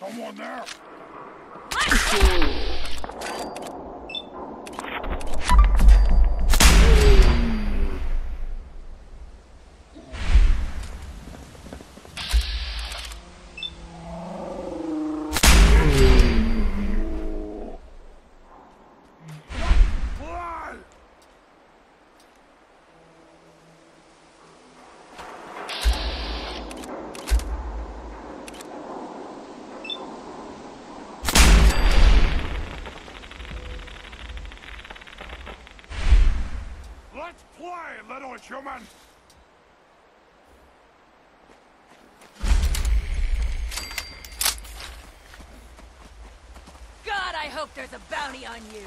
Someone there? Let's little human! God, I hope there's a bounty on you.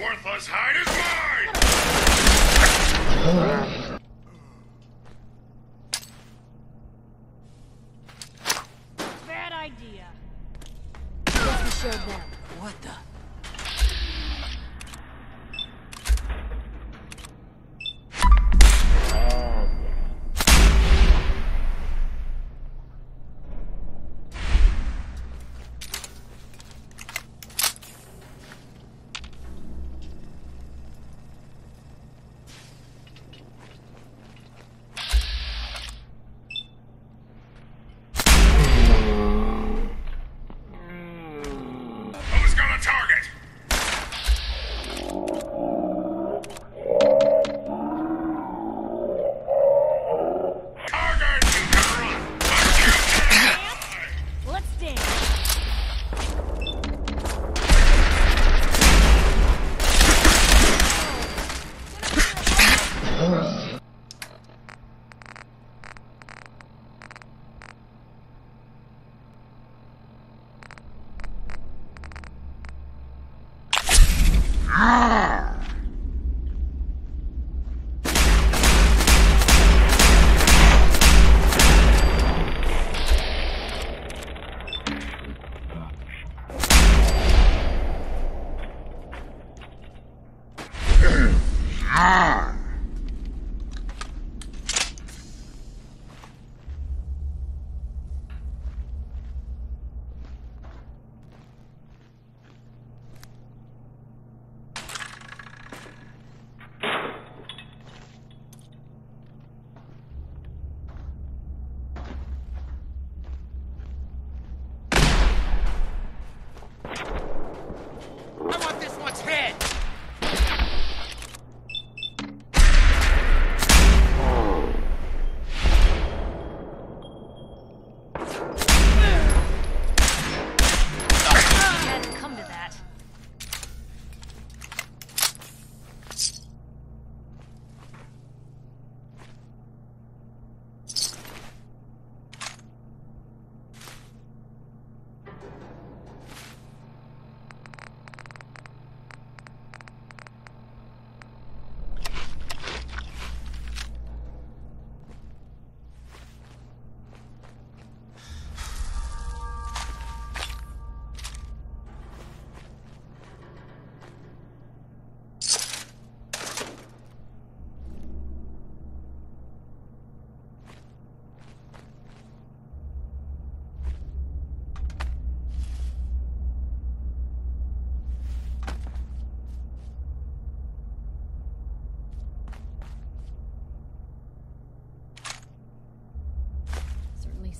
Worthless hide is mine! 二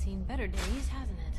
seen better days, hasn't it?